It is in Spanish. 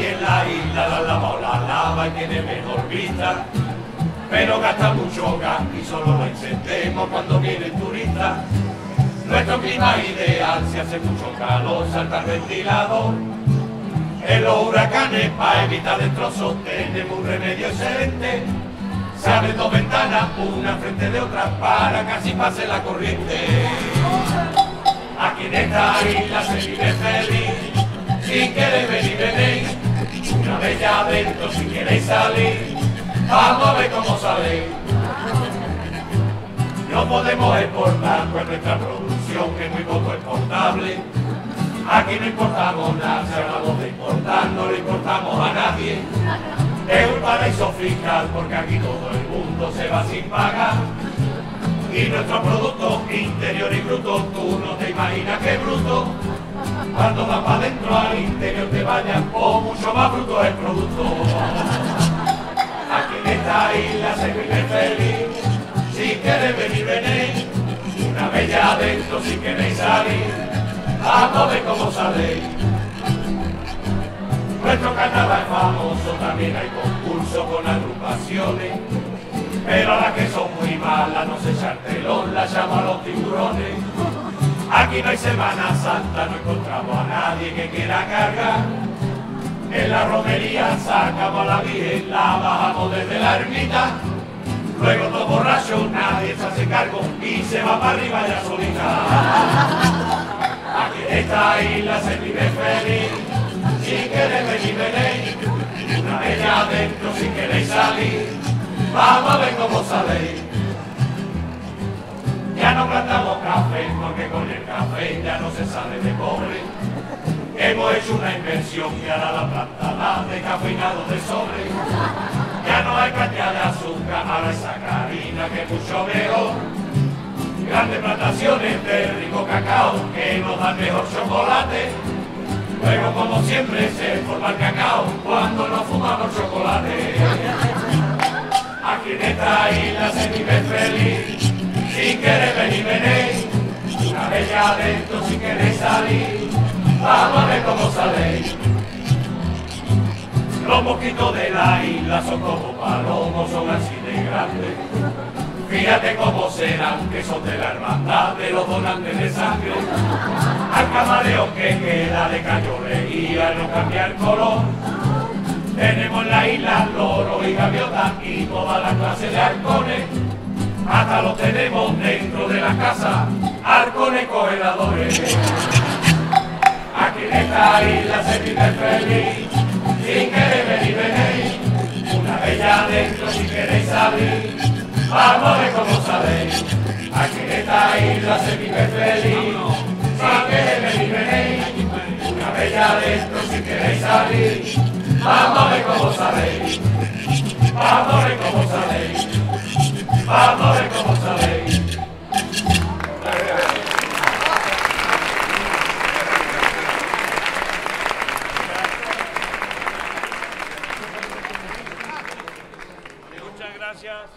y en la isla la lava la lava y tiene mejor vista. Pero gasta mucho gas y solo lo encendemos cuando viene turista. Nuestro clima ideal si hace mucho calor, salta el ventilador. En los huracanes para evitar destrozos tenemos un remedio excelente. Se abren dos ventanas, una frente de otra para casi pase la corriente. Aquí en esta isla se vive adentro, si queréis salir, vamos a ver cómo saléis. No podemos exportar, pues nuestra producción que es muy poco exportable. Aquí no importamos nada, si hablamos de importar, no le importamos a nadie. Es un paraíso fiscal, porque aquí todo el mundo se va sin pagar. Y nuestro producto interior y bruto, tú no te imaginas qué bruto. Cuando vas para adentro venir, venéis. Una ya adentro, si queréis salir, a ver cómo saléis. Nuestro carnaval es famoso, también hay concursos con agrupaciones. Pero a las que son muy malas, no se echan telón, las llaman los tiburones. Aquí no hay Semana Santa, no encontramos a nadie que quiera cargar. En la romería sacamos a la Virgen, la bajamos desde la ermita. Luego todo borracho, nadie se hace cargo y se va para arriba ya solita. Aquí en esta isla se vive feliz, si queréis venir, venéis. Una vez adentro, si queréis salir, vamos a ver cómo saléis. Ya no plantamos café, porque con el café ya no se sale de pobre. Hemos hecho una inversión y ahora la planta da de cafeinado de sobre. No hay caña de azúcar, ahora hay sacarina que es mucho mejor. Grandes plantaciones de rico cacao que nos dan mejor chocolate. Luego, como siempre, se forma el cacao cuando no fumamos chocolate. Aquí en esta isla se vive feliz. Si queréis venir, venéis. Una ya adentro, si queréis salir, vamos a ver cómo saléis. Los mosquitos de la isla son como palomos, son así de grandes. Fíjate cómo serán, que son de la hermandad de los donantes de sangre. Al camareo que queda de cayolería no cambia el color. Tenemos en la isla loro y gaviota y toda la clase de halcones. Hasta los tenemos dentro de la casa, halcones cogeladores. Aquí en esta isla se vive feliz, si queréis venir. Una vez ya adentro, si queréis salir, vamos a ver cómo saléis. Aquí en esta isla se vive feliz, si queréis venir, venéis. Una vez ya adentro, si queréis salir, vamos a ver cómo gracias.